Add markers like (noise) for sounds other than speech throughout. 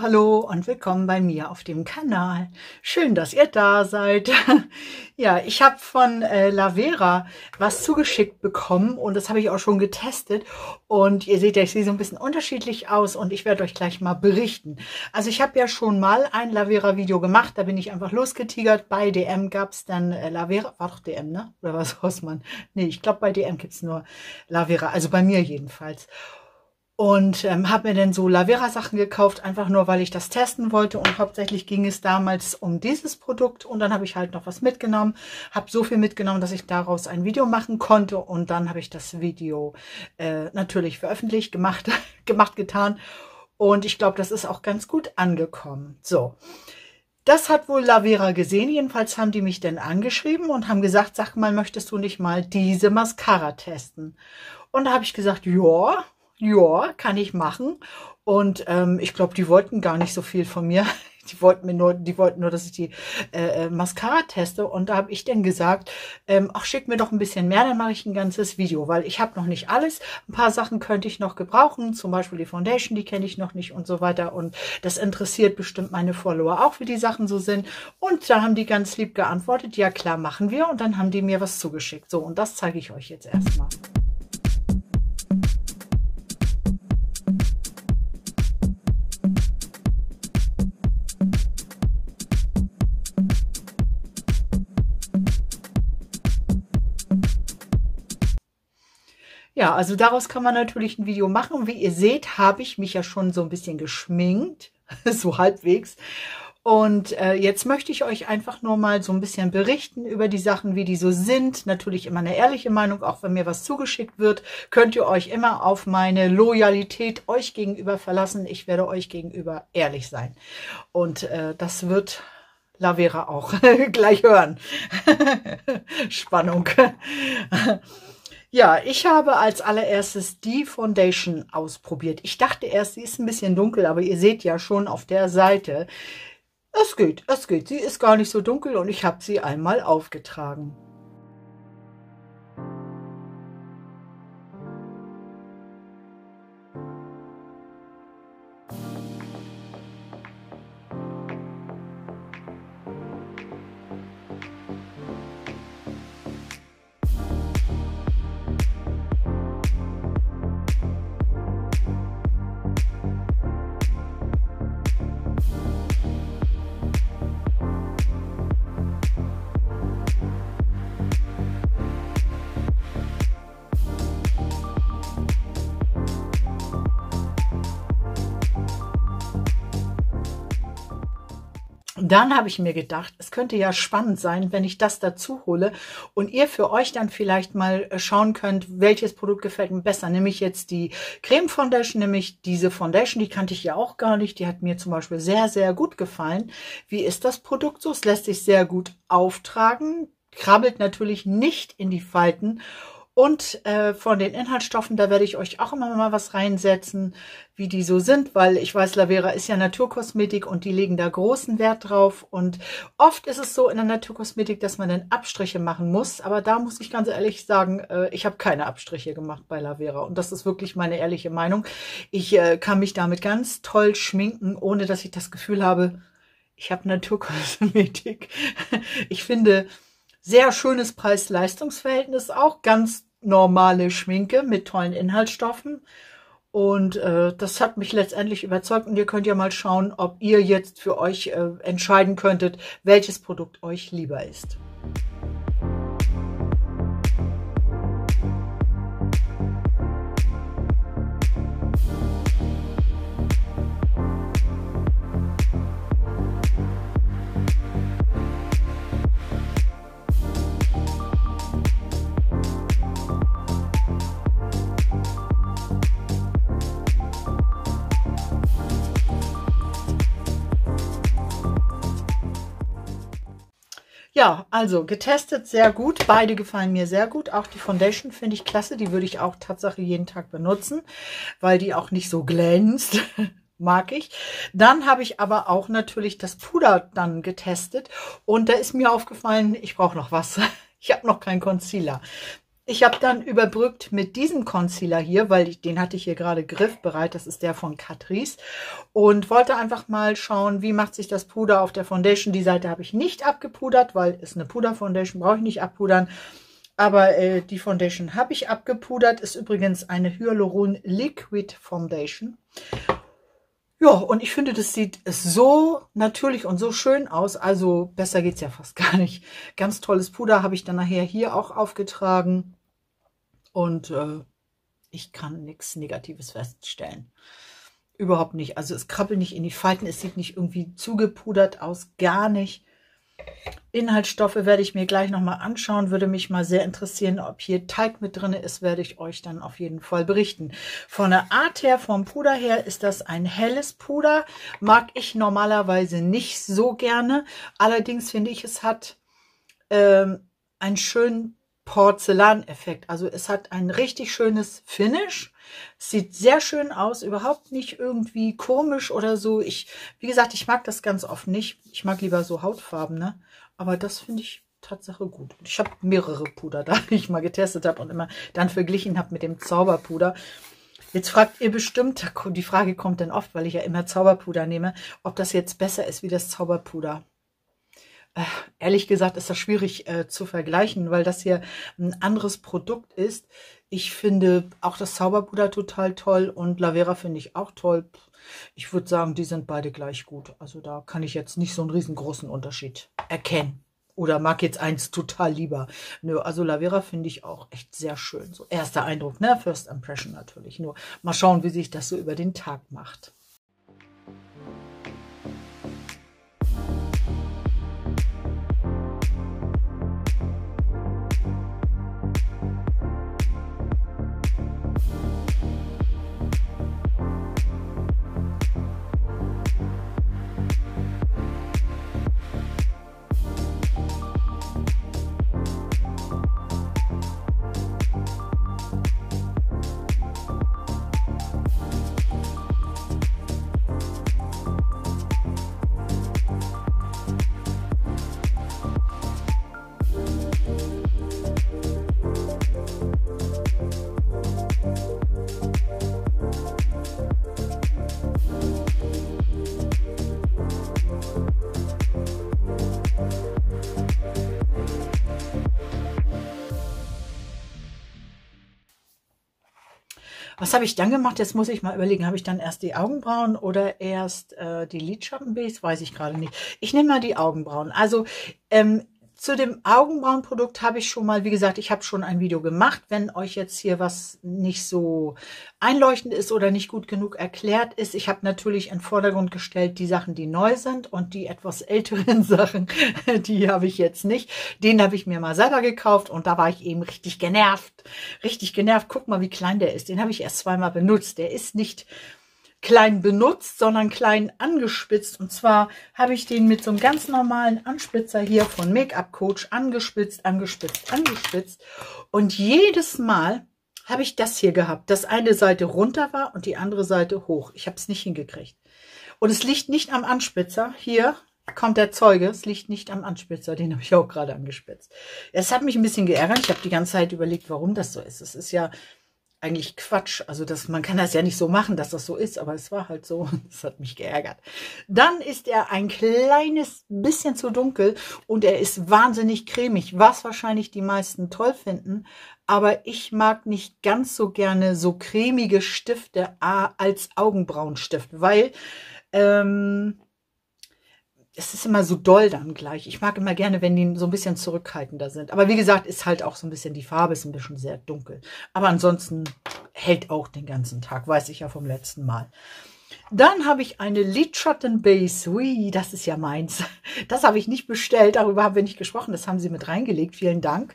Hallo, und willkommen bei mir auf dem Kanal. Schön, dass ihr da seid. (laughs) ja, ich habe von äh, Lavera was zugeschickt bekommen und das habe ich auch schon getestet. Und ihr seht ja, ich sehe so ein bisschen unterschiedlich aus und ich werde euch gleich mal berichten. Also ich habe ja schon mal ein Lavera-Video gemacht, da bin ich einfach losgetigert. Bei DM gab es dann äh, Lavera, war doch DM, ne? Oder was, (laughs) Hausmann? Nee, ich glaube bei DM gibt es nur Lavera, also bei mir jedenfalls und ähm, habe mir dann so Lavera-Sachen gekauft, einfach nur, weil ich das testen wollte. Und hauptsächlich ging es damals um dieses Produkt. Und dann habe ich halt noch was mitgenommen, habe so viel mitgenommen, dass ich daraus ein Video machen konnte. Und dann habe ich das Video äh, natürlich veröffentlicht, gemacht, (laughs) gemacht, getan. Und ich glaube, das ist auch ganz gut angekommen. So. Das hat wohl Lavera gesehen. Jedenfalls haben die mich dann angeschrieben und haben gesagt, sag mal, möchtest du nicht mal diese Mascara testen? Und da habe ich gesagt, ja, ja, kann ich machen. Und ähm, ich glaube, die wollten gar nicht so viel von mir. (laughs) Die wollten mir nur, die wollten nur, dass ich die äh, äh, Mascara teste. Und da habe ich dann gesagt, ähm, ach, schick mir doch ein bisschen mehr, dann mache ich ein ganzes Video, weil ich habe noch nicht alles. Ein paar Sachen könnte ich noch gebrauchen, zum Beispiel die Foundation, die kenne ich noch nicht und so weiter. Und das interessiert bestimmt meine Follower auch, wie die Sachen so sind. Und da haben die ganz lieb geantwortet, ja klar, machen wir. Und dann haben die mir was zugeschickt. So, und das zeige ich euch jetzt erstmal. Ja, also daraus kann man natürlich ein Video machen. Wie ihr seht, habe ich mich ja schon so ein bisschen geschminkt, (laughs) so halbwegs. Und äh, jetzt möchte ich euch einfach nur mal so ein bisschen berichten über die Sachen, wie die so sind. Natürlich immer eine ehrliche Meinung, auch wenn mir was zugeschickt wird, könnt ihr euch immer auf meine Loyalität euch gegenüber verlassen. Ich werde euch gegenüber ehrlich sein. Und äh, das wird Lavera auch (laughs) gleich hören. (laughs) Spannung. Ja, ich habe als allererstes die Foundation ausprobiert. Ich dachte erst, sie ist ein bisschen dunkel, aber ihr seht ja schon auf der Seite, es geht, es geht. Sie ist gar nicht so dunkel und ich habe sie einmal aufgetragen. Dann habe ich mir gedacht, es könnte ja spannend sein, wenn ich das dazu hole und ihr für euch dann vielleicht mal äh, schauen könnt, welches Produkt gefällt mir besser. Nämlich jetzt die Creme Foundation, nämlich diese Foundation, die kannte ich ja auch gar nicht. Die hat mir zum Beispiel sehr, sehr gut gefallen. Wie ist das Produkt so? Es lässt sich sehr gut auftragen, krabbelt natürlich nicht in die Falten und äh, von den Inhaltsstoffen, da werde ich euch auch immer mal was reinsetzen, wie die so sind, weil ich weiß, Lavera ist ja Naturkosmetik und die legen da großen Wert drauf. Und oft ist es so in der Naturkosmetik, dass man dann Abstriche machen muss. Aber da muss ich ganz ehrlich sagen, äh, ich habe keine Abstriche gemacht bei Lavera. Und das ist wirklich meine ehrliche Meinung. Ich äh, kann mich damit ganz toll schminken, ohne dass ich das Gefühl habe, ich habe Naturkosmetik. (laughs) Ich finde, sehr schönes Preis-Leistungs-Verhältnis auch, ganz normale Schminke mit tollen Inhaltsstoffen. Und äh, das hat mich letztendlich überzeugt. Und ihr könnt ja mal schauen, ob ihr jetzt für euch äh, entscheiden könntet, welches Produkt euch lieber ist. Also getestet sehr gut. Beide gefallen mir sehr gut. Auch die Foundation finde ich klasse. Die würde ich auch tatsächlich jeden Tag benutzen, weil die auch nicht so glänzt. (laughs) Mag ich. Dann habe ich aber auch natürlich das Puder dann getestet. Und da ist mir aufgefallen, ich brauche noch was. (laughs) Ich habe noch keinen Concealer. Ich habe dann überbrückt mit diesem Concealer hier, weil ich, den hatte ich hier gerade griffbereit. Das ist der von Catrice. Und wollte einfach mal schauen, wie macht sich das Puder auf der Foundation. Die Seite habe ich nicht abgepudert, weil es eine Puder-Foundation, brauche ich nicht abpudern. Aber äh, die Foundation habe ich abgepudert. Ist übrigens eine Hyaluron Liquid Foundation. Ja, und ich finde, das sieht so natürlich und so schön aus. Also besser geht's ja fast gar nicht. Ganz tolles Puder habe ich dann nachher hier auch aufgetragen. Und äh, ich kann nichts Negatives feststellen. Überhaupt nicht. Also es krabbelt nicht in die Falten. Es sieht nicht irgendwie zugepudert aus. Gar nicht. Inhaltsstoffe werde ich mir gleich nochmal anschauen. Würde mich mal sehr interessieren, ob hier Teig mit drin ist, werde ich euch dann auf jeden Fall berichten. Von der Art her, vom Puder her, ist das ein helles Puder. Mag ich normalerweise nicht so gerne. Allerdings finde ich, es hat ähm, einen schönen Porzellaneffekt. Also es hat ein richtig schönes Finish. Sieht sehr schön aus, überhaupt nicht irgendwie komisch oder so. Ich, wie gesagt, ich mag das ganz oft nicht. Ich mag lieber so Hautfarben, ne? Aber das finde ich Tatsache gut. Ich habe mehrere Puder (laughs) da, die ich mal getestet habe und immer dann verglichen habe mit dem Zauberpuder. Jetzt fragt ihr bestimmt, die Frage kommt dann oft, weil ich ja immer Zauberpuder nehme, ob das jetzt besser ist wie das Zauberpuder. Äh, ehrlich gesagt ist das schwierig äh, zu vergleichen, weil das hier ein anderes Produkt ist. Ich finde auch das Zauberpuder total toll und Lavera finde ich auch toll. Ich würde sagen, die sind beide gleich gut. Also da kann ich jetzt nicht so einen riesengroßen Unterschied erkennen. Oder mag jetzt eins total lieber. Nö, also Lavera finde ich auch echt sehr schön. So erster Eindruck, ne? First Impression natürlich. Nur mal schauen, wie sich das so über den Tag macht. Habe ich dann gemacht? Jetzt muss ich mal überlegen, habe ich dann erst die Augenbrauen oder erst äh, die Lidschattenbase? Weiß ich gerade nicht. Ich nehme mal die Augenbrauen. Also ähm, zu dem Augenbrauenprodukt habe ich schon mal, wie gesagt, ich habe schon ein Video gemacht. Wenn euch jetzt hier was nicht so einleuchtend ist oder nicht gut genug erklärt ist, ich habe natürlich in Vordergrund gestellt die Sachen, die neu sind und die etwas (laughs) älteren Sachen, die habe ich jetzt nicht. Den habe ich mir mal selber gekauft und da war ich eben richtig genervt. Richtig genervt. Guck mal, wie klein der ist. Den habe ich erst zweimal benutzt. Der ist nicht klein benutzt, sondern klein angespitzt. Und zwar habe ich den mit so einem ganz normalen Anspitzer hier von Make-up Coach angespitzt, angespitzt, angespitzt. Und jedes Mal habe ich das hier gehabt, dass eine Seite runter war und die andere Seite hoch. Ich habe es nicht hingekriegt. Und es liegt nicht am Anspitzer. Hier kommt der Zeuge. Es liegt nicht am Anspitzer. Den habe ich auch gerade angespitzt. Es hat mich ein bisschen geärgert. Ich habe die ganze Zeit überlegt, warum das so ist. Es ist ja eigentlich Quatsch. Also das, man kann das ja nicht so machen, dass das so ist, aber es war halt so. (laughs) Das hat mich geärgert. Dann ist er ein kleines bisschen zu dunkel und er ist wahnsinnig cremig, was wahrscheinlich die meisten toll finden. Aber ich mag nicht ganz so gerne so cremige Stifte als Augenbrauenstift, weil ähm, es ist immer so doll dann gleich. Ich mag immer gerne, wenn die so ein bisschen zurückhaltender sind. Aber wie gesagt, ist halt auch so ein bisschen, die Farbe ist ein bisschen sehr dunkel. Aber ansonsten hält auch den ganzen Tag, weiß ich ja vom letzten Mal. Dann habe ich eine Lidschatten Base. Ui, das ist ja meins. Das habe ich nicht bestellt, darüber haben wir nicht gesprochen. Das haben sie mit reingelegt. Vielen Dank.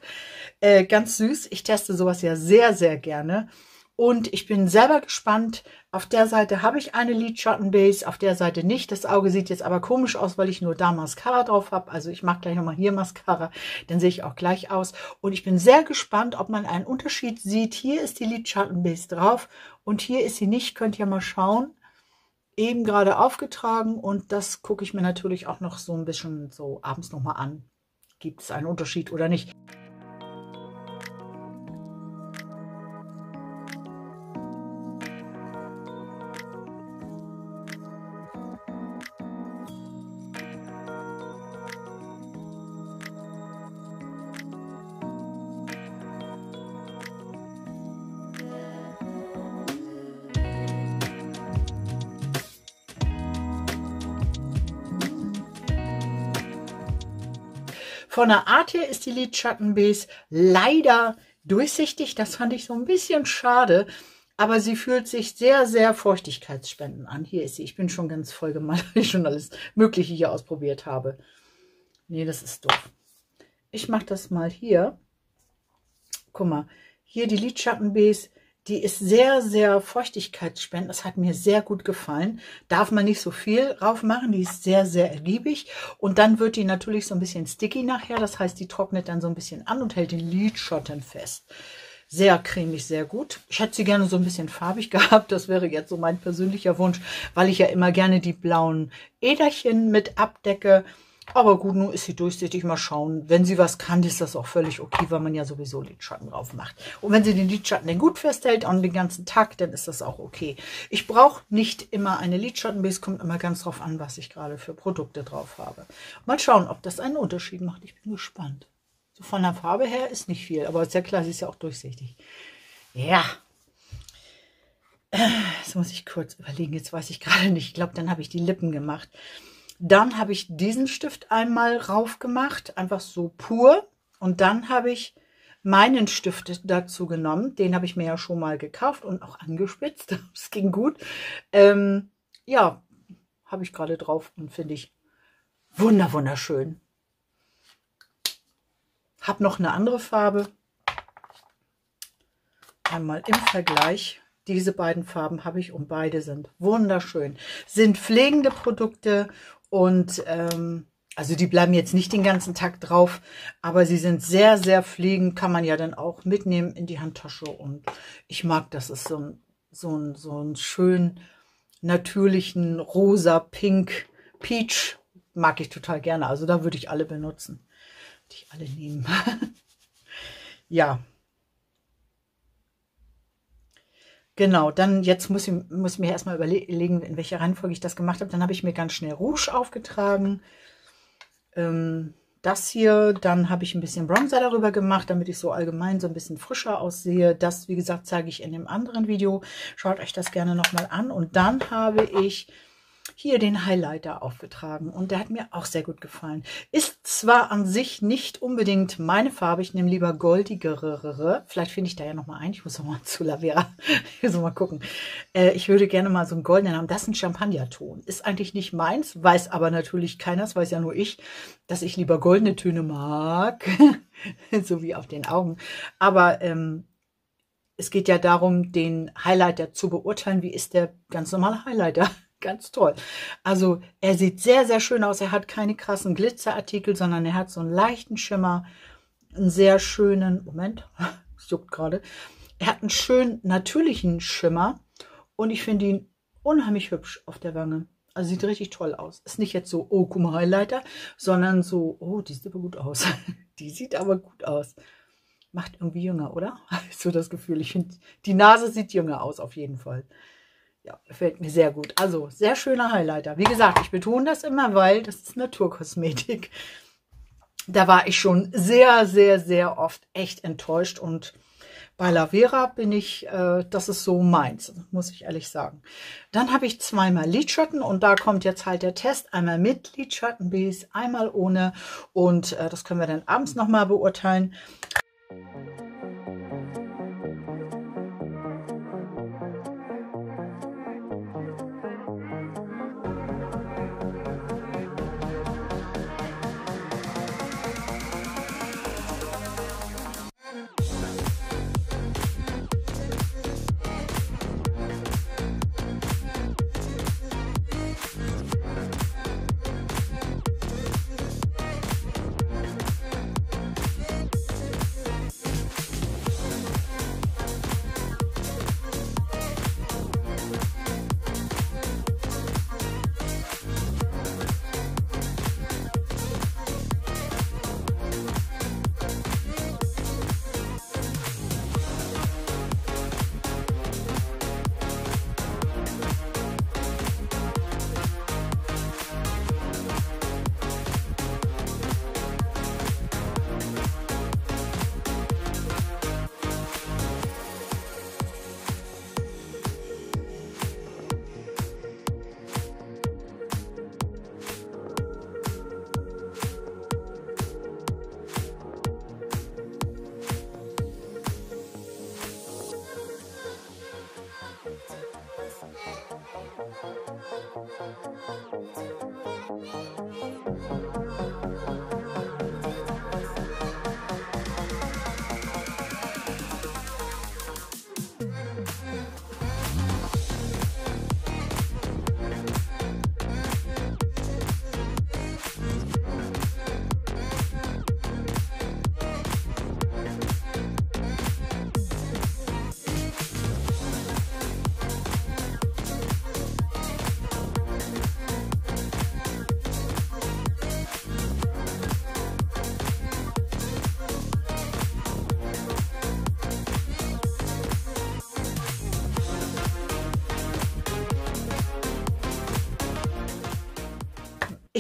Äh, ganz süß. Ich teste sowas ja sehr, sehr gerne. Und ich bin selber gespannt. Auf der Seite habe ich eine Lidschattenbase, auf der Seite nicht. Das Auge sieht jetzt aber komisch aus, weil ich nur da Mascara drauf habe. Also ich mache gleich nochmal hier Mascara, dann sehe ich auch gleich aus. Und ich bin sehr gespannt, ob man einen Unterschied sieht. Hier ist die Lidschattenbase drauf und hier ist sie nicht. Könnt ihr mal schauen. Eben gerade aufgetragen und das gucke ich mir natürlich auch noch so ein bisschen so abends nochmal an. Gibt es einen Unterschied oder nicht? Von der Art her ist die Lidschattenbase leider durchsichtig. Das fand ich so ein bisschen schade. Aber sie fühlt sich sehr, sehr feuchtigkeitsspendend an. Hier ist sie. Ich bin schon ganz voll gemalt, (laughs) weil ich schon alles Mögliche hier ausprobiert habe. Nee, das ist doof. Ich mache das mal hier. Guck mal, hier die Lidschattenbase die ist sehr, sehr feuchtigkeitsspendend. Das hat mir sehr gut gefallen. Darf man nicht so viel drauf machen. Die ist sehr, sehr ergiebig. Und dann wird die natürlich so ein bisschen sticky nachher. Das heißt, die trocknet dann so ein bisschen an und hält den Lidschotten fest. Sehr cremig, sehr gut. Ich hätte sie gerne so ein bisschen farbig (laughs) gehabt. Das wäre jetzt so mein persönlicher Wunsch, weil ich ja immer gerne die blauen Äderchen mit abdecke. Aber gut, nun ist sie durchsichtig. Mal schauen. Wenn sie was kann, ist das auch völlig okay, weil man ja sowieso Lidschatten drauf macht. Und wenn sie den Lidschatten dann gut festhält und den ganzen Tag, dann ist das auch okay. Ich brauche nicht immer eine Lidschattenbase. Kommt immer ganz drauf an, was ich gerade für Produkte drauf habe. Mal schauen, ob das einen Unterschied macht. Ich bin gespannt. So von der Farbe her ist nicht viel. Aber ist ja klar, sie ist ja auch durchsichtig. Ja. Jetzt muss ich kurz überlegen. Jetzt weiß ich gerade nicht. Ich glaube, dann habe ich die Lippen gemacht. Dann habe ich diesen Stift einmal rauf gemacht, einfach so pur. Und dann habe ich meinen Stift dazu genommen. Den habe ich mir ja schon mal gekauft und auch angespitzt. (laughs) Das ging gut. Ähm, ja, habe ich gerade drauf und finde ich wunder wunderschön. Habe noch eine andere Farbe. Einmal im Vergleich. Diese beiden Farben habe ich und beide sind wunderschön. Sind pflegende Produkte und ähm, also die bleiben jetzt nicht den ganzen Tag drauf, aber sie sind sehr, sehr pflegend, kann man ja dann auch mitnehmen in die Handtasche. Und ich mag, das ist so ein, so ein, so ein schön natürlichen rosa, pink, peach mag ich total gerne. Also da würde ich alle benutzen. Würde ich alle nehmen. (laughs) ja, Genau, dann jetzt muss ich, muss ich mir erstmal überlegen, in welcher Reihenfolge ich das gemacht habe. Dann habe ich mir ganz schnell Rouge aufgetragen. Ähm, das hier, dann habe ich ein bisschen Bronzer darüber gemacht, damit ich so allgemein so ein bisschen frischer aussehe. Das, wie gesagt, zeige ich in dem anderen Video. Schaut euch das gerne nochmal an. Und dann habe ich hier den Highlighter aufgetragen und der hat mir auch sehr gut gefallen. Ist zwar an sich nicht unbedingt meine Farbe, ich nehme lieber goldigere, vielleicht finde ich da ja nochmal ein, ich muss nochmal zu Lavera, (laughs) ich muss mal gucken. Äh, ich würde gerne mal so einen goldenen haben, das ist ein Champagnerton, ist eigentlich nicht meins, weiß aber natürlich keiner, das weiß ja nur ich, dass ich lieber goldene Töne mag, (laughs) so wie auf den Augen, aber ähm, es geht ja darum, den Highlighter zu beurteilen. Wie ist der ganz normale Highlighter? Ganz toll. Also er sieht sehr, sehr schön aus. Er hat keine krassen Glitzerartikel, sondern er hat so einen leichten Schimmer, einen sehr schönen, Moment, (laughs) es juckt gerade. Er hat einen schönen, natürlichen Schimmer und ich finde ihn unheimlich hübsch auf der Wange. Also sieht richtig toll aus. Ist nicht jetzt so, oh, guck mal, Highlighter, sondern so, oh, die sieht aber gut aus. (laughs) die sieht aber gut aus. Macht irgendwie jünger, oder? (laughs) so das Gefühl. Ich finde, die Nase sieht jünger aus, auf jeden Fall. Ja, gefällt mir sehr gut. Also, sehr schöner Highlighter. Wie gesagt, ich betone das immer, weil das ist Naturkosmetik. Da war ich schon sehr, sehr, sehr oft echt enttäuscht und bei Lavera bin ich, äh, das ist so meins, muss ich ehrlich sagen. Dann habe ich zweimal Lidschatten und da kommt jetzt halt der Test. Einmal mit Lidschattenbase, einmal ohne und äh, das können wir dann abends nochmal beurteilen.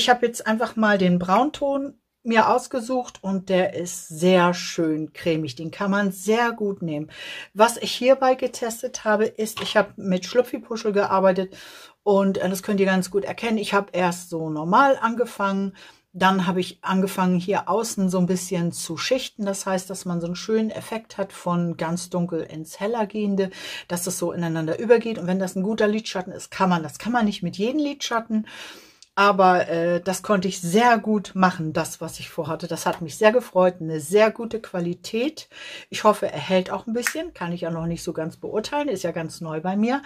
Ich habe jetzt einfach mal den Braunton mir ausgesucht und der ist sehr schön cremig. Den kann man sehr gut nehmen. Was ich hierbei getestet habe, ist, ich habe mit Schlüpfi-Puschel gearbeitet und äh, das könnt ihr ganz gut erkennen. Ich habe erst so normal angefangen, dann habe ich angefangen, hier außen so ein bisschen zu schichten. Das heißt, dass man so einen schönen Effekt hat von ganz dunkel ins heller gehende, dass es so ineinander übergeht. Und wenn das ein guter Lidschatten ist, kann man das. Kann man nicht mit jedem Lidschatten. Aber äh, das konnte ich sehr gut machen, das, was ich vorhatte. Das hat mich sehr gefreut. Eine sehr gute Qualität. Ich hoffe, er hält auch ein bisschen. Kann ich ja noch nicht so ganz beurteilen. Ist ja ganz neu bei mir.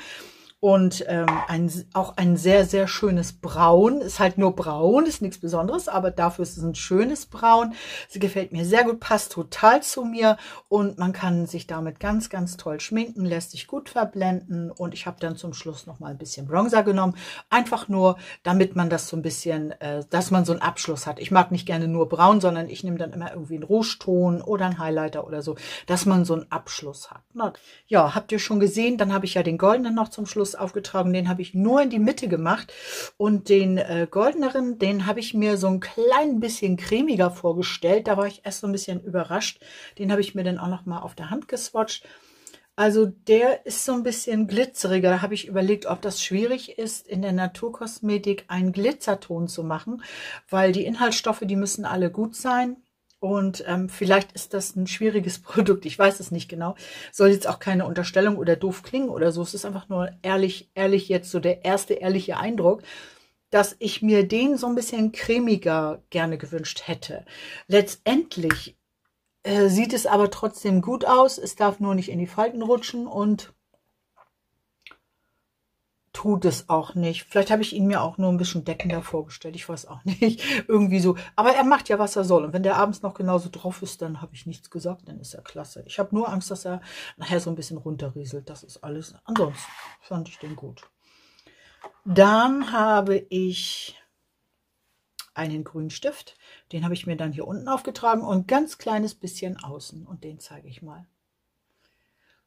Und ähm, ein, auch ein sehr, sehr schönes Braun. Ist halt nur braun, ist nichts Besonderes, aber dafür ist es ein schönes Braun. Sie gefällt mir sehr gut, passt total zu mir und man kann sich damit ganz, ganz toll schminken, lässt sich gut verblenden und ich habe dann zum Schluss noch mal ein bisschen Bronzer genommen. Einfach nur, damit man das so ein bisschen, äh, dass man so einen Abschluss hat. Ich mag nicht gerne nur braun, sondern ich nehme dann immer irgendwie einen Rougeton oder einen Highlighter oder so, dass man so einen Abschluss hat. Na, ja, habt ihr schon gesehen, dann habe ich ja den goldenen noch zum Schluss aufgetragen. Den habe ich nur in die Mitte gemacht. Und den äh, goldeneren, den habe ich mir so ein klein bisschen cremiger vorgestellt. Da war ich erst so ein bisschen überrascht. Den habe ich mir dann auch noch mal auf der Hand geswatcht. Also der ist so ein bisschen glitzeriger. Da habe ich überlegt, ob das schwierig ist, in der Naturkosmetik einen Glitzerton zu machen, weil die Inhaltsstoffe, die müssen alle gut sein. Und ähm, vielleicht ist das ein schwieriges (laughs) Produkt, ich weiß es nicht genau. Soll jetzt auch keine Unterstellung oder doof klingen oder so. Es ist einfach nur ehrlich, ehrlich jetzt so der erste ehrliche Eindruck, dass ich mir den so ein bisschen cremiger gerne gewünscht hätte. Letztendlich äh, sieht es aber trotzdem gut aus. Es darf nur nicht in die Falten rutschen und tut es auch nicht. Vielleicht habe ich ihn mir auch nur ein bisschen deckender vorgestellt. Ich weiß auch (laughs) nicht. Irgendwie so. Aber er macht ja, was er soll. Und wenn der abends noch genauso drauf ist, dann habe ich nichts gesagt. Dann ist er klasse. Ich habe nur Angst, dass er nachher so ein bisschen runterrieselt. Das ist alles. Ansonsten fand ich den gut. Dann habe ich einen grünen Stift. Den habe ich mir dann hier unten aufgetragen und ganz kleines bisschen außen. Und den zeige ich mal.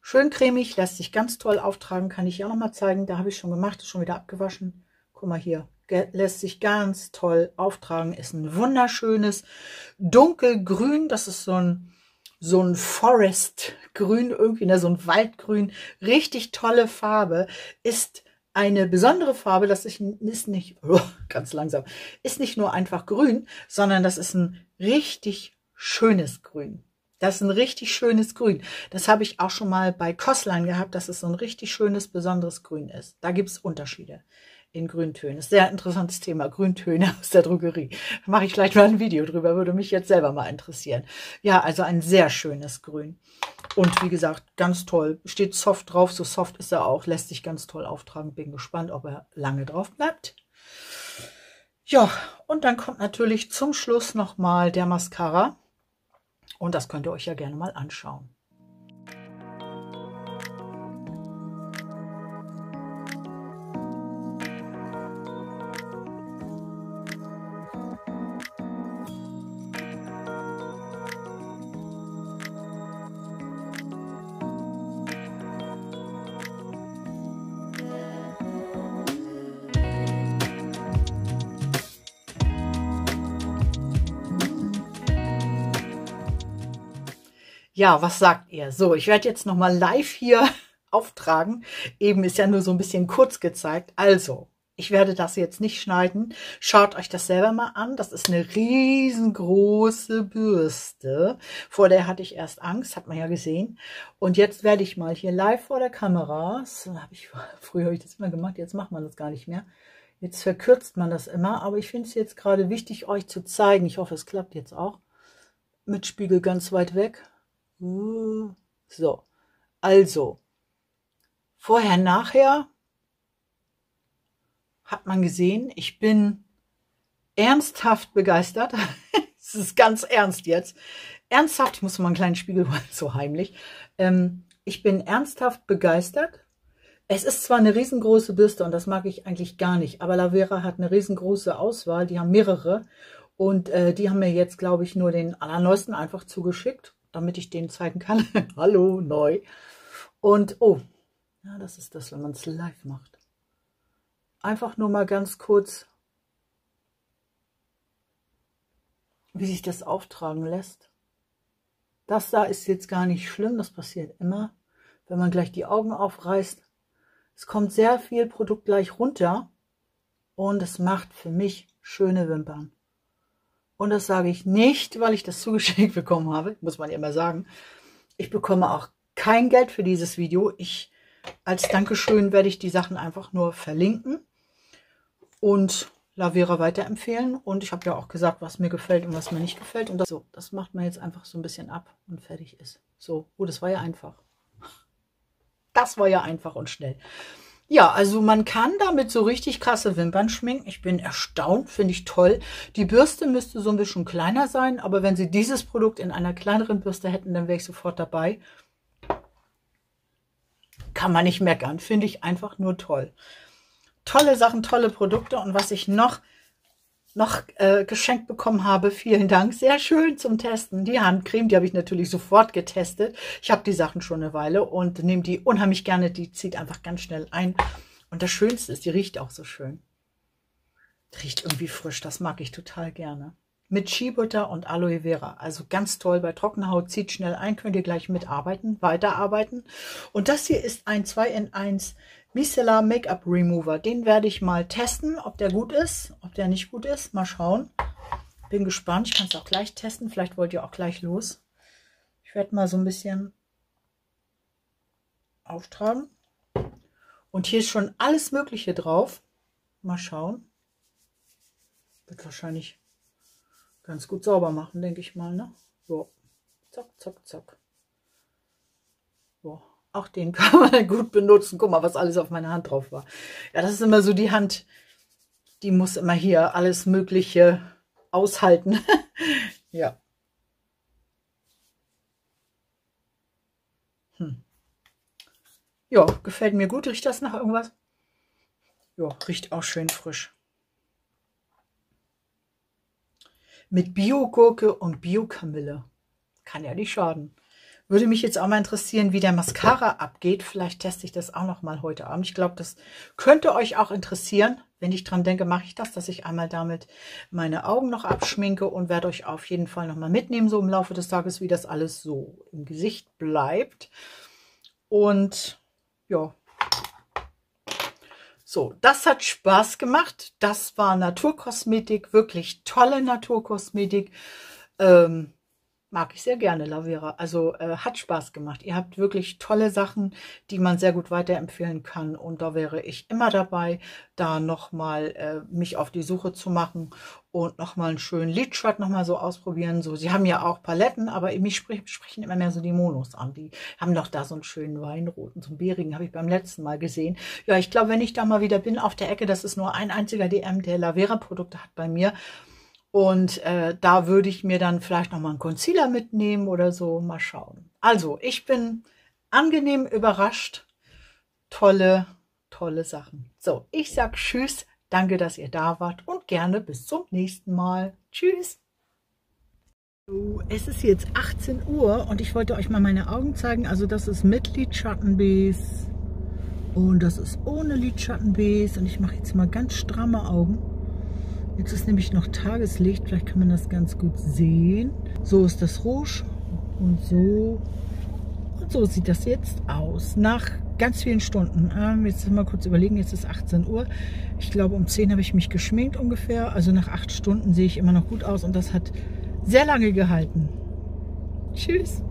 Schön cremig, lässt sich ganz toll auftragen, kann ich ja noch mal zeigen. Da habe ich schon gemacht, ist schon wieder abgewaschen. Guck mal hier, lässt sich ganz toll auftragen. Ist ein wunderschönes dunkelgrün. Das ist so ein so ein Forest-Grün, irgendwie ne, so ein Waldgrün. Richtig tolle Farbe. Ist eine besondere Farbe, das ist nicht, (laughs) oh, ganz langsam, ist nicht nur einfach grün, sondern das ist ein richtig schönes Grün. Das ist ein richtig schönes Grün. Das habe ich auch schon mal bei Kosslein gehabt, dass es so ein richtig schönes, besonderes Grün ist. Da gibt es Unterschiede in Grüntönen. Sehr interessantes Thema, Grüntöne (laughs) aus der Drogerie. Da mache ich vielleicht mal ein Video drüber, würde mich jetzt selber mal interessieren. Ja, also ein sehr schönes Grün. Und wie gesagt, ganz toll. Steht soft drauf, so soft ist er auch, lässt sich ganz toll auftragen. Bin gespannt, ob er lange drauf bleibt. Ja, und dann kommt natürlich zum Schluss nochmal der Mascara. Und das könnt ihr euch ja gerne mal anschauen. Ja, was sagt ihr? So, ich werde jetzt nochmal live hier (laughs) auftragen. Eben ist ja nur so ein bisschen kurz gezeigt. Also, ich werde das jetzt nicht schneiden. Schaut euch das selber mal an. Das ist eine riesengroße Bürste. Vor der hatte ich erst Angst, hat man ja gesehen. Und jetzt werde ich mal hier live vor der Kamera, so habe ich (laughs) früher habe ich das immer gemacht, jetzt macht man das gar nicht mehr. Jetzt verkürzt man das immer, aber ich finde es jetzt gerade wichtig, euch zu zeigen. Ich hoffe, es klappt jetzt auch. Mit Spiegel ganz weit weg. So, also, vorher, nachher hat man gesehen, ich bin ernsthaft begeistert. (laughs) Es ist ganz ernst jetzt. Ernsthaft, ich muss mal einen kleinen Spiegel holen, so heimlich. Ähm, ich bin ernsthaft begeistert. Es ist zwar eine riesengroße Bürste und das mag ich eigentlich gar nicht, aber Lavera hat eine riesengroße Auswahl. Die haben mehrere und äh, die haben mir jetzt, glaube ich, nur den allerneuesten einfach zugeschickt damit ich den zeigen kann. (laughs) Hallo, neu. Und, oh, ja, das ist das, wenn man es live macht. Einfach nur mal ganz kurz wie sich das auftragen lässt. Das da ist jetzt gar nicht schlimm, das passiert immer, wenn man gleich die Augen aufreißt. Es kommt sehr viel Produkt gleich runter und es macht für mich schöne Wimpern. Und das sage ich nicht, weil ich das (laughs) zugeschickt bekommen habe, muss man ja immer sagen. Ich bekomme auch kein Geld für dieses Video. Ich als Dankeschön werde ich die Sachen einfach nur verlinken und Lavera weiterempfehlen. Und ich habe ja auch gesagt, was mir gefällt und was mir nicht gefällt. Und das, so, das macht man jetzt einfach so ein bisschen ab und fertig ist. So, oh, das war ja einfach. Das war ja einfach und schnell. Ja, also man kann damit so richtig krasse Wimpern schminken. Ich bin erstaunt, finde ich toll. Die Bürste müsste so ein bisschen kleiner sein, aber wenn sie dieses Produkt in einer kleineren Bürste hätten, dann wäre ich sofort dabei. Kann man nicht meckern, finde ich einfach nur toll tolle Sachen, tolle Produkte. Und was ich noch, noch äh, geschenkt bekommen habe, vielen Dank, sehr schön zum Testen. Die Handcreme, die habe ich natürlich sofort getestet. Ich habe die Sachen schon eine Weile und nehme die unheimlich gerne. Die zieht einfach ganz schnell ein. Und das Schönste ist, die riecht auch so schön. Riecht irgendwie frisch, das mag ich total gerne. Mit Skibutter und Aloe Vera. Also ganz toll bei trockener Haut, zieht schnell ein, könnt ihr gleich mitarbeiten, weiterarbeiten. Und das hier ist ein 2 in 1 Micellar Make-up Remover. Den werde ich mal testen, ob der gut ist, ob der nicht gut ist. Mal schauen. Bin gespannt. Ich kann es auch gleich testen. Vielleicht wollt ihr auch gleich los. Ich werde mal so ein bisschen auftragen. Und hier ist schon alles Mögliche drauf. Mal schauen. Wird wahrscheinlich ganz gut sauber machen, denke ich mal. Ne? So, zack, zack, zack. Auch den (laughs) kann man gut benutzen. Guck mal, was alles auf meiner Hand drauf war. Ja, das ist immer so die Hand, die muss immer hier alles Mögliche aushalten. (laughs) ja. Hm. Ja, gefällt mir gut. Riecht das nach irgendwas? Ja, riecht auch schön frisch. Mit Bio-Gurke und Bio-Kamille. Kann ja nicht schaden. Würde mich jetzt auch mal interessieren, wie der Mascara abgeht. Vielleicht teste ich das auch noch mal heute Abend. Ich glaube, das könnte euch auch interessieren. Wenn ich dran denke, mache ich das, dass ich einmal damit meine Augen noch abschminke und werde euch auf jeden Fall noch mal mitnehmen, so im Laufe des Tages, wie das alles so im Gesicht bleibt. Und ja, so, das hat Spaß gemacht. Das war Naturkosmetik, wirklich tolle Naturkosmetik. Ähm, mag ich sehr gerne, Lavera. Also äh, hat Spaß gemacht. Ihr habt wirklich tolle Sachen, die man sehr gut weiterempfehlen kann. Und da wäre ich immer dabei, da nochmal äh, mich auf die Suche zu machen und nochmal einen schönen Lidshot nochmal so ausprobieren. So, sie haben ja auch Paletten, aber mich sprich, sprechen immer mehr so die Monos an. Die haben doch da so einen schönen Weinroten, so einen Bärigen, habe ich beim letzten Mal gesehen. Ja, ich glaube, wenn ich da mal wieder bin auf der Ecke, das ist nur ein einziger DM, der Lavera-Produkte hat bei mir. Und äh, da würde ich mir dann vielleicht noch mal einen Concealer mitnehmen oder so. Mal schauen. Also, ich bin angenehm überrascht. Tolle, tolle Sachen. So, ich sag Tschüss. Danke, dass ihr da wart und gerne bis zum nächsten Mal. Tschüss. Es ist jetzt 18 Uhr und ich wollte euch mal meine Augen zeigen. Also das ist mit Lidschattenbase und das ist ohne Lidschattenbase. Und ich mache jetzt mal ganz stramme Augen. Jetzt ist nämlich noch Tageslicht, vielleicht kann man das ganz gut sehen. So ist das Rouge und so. Und so sieht das jetzt aus. Nach ganz vielen Stunden. Ähm, jetzt mal kurz überlegen, jetzt ist 18 Uhr. Ich glaube, um 10 habe ich mich geschminkt ungefähr. Also nach 8 Stunden sehe ich immer noch gut aus und das hat sehr lange gehalten. Tschüss.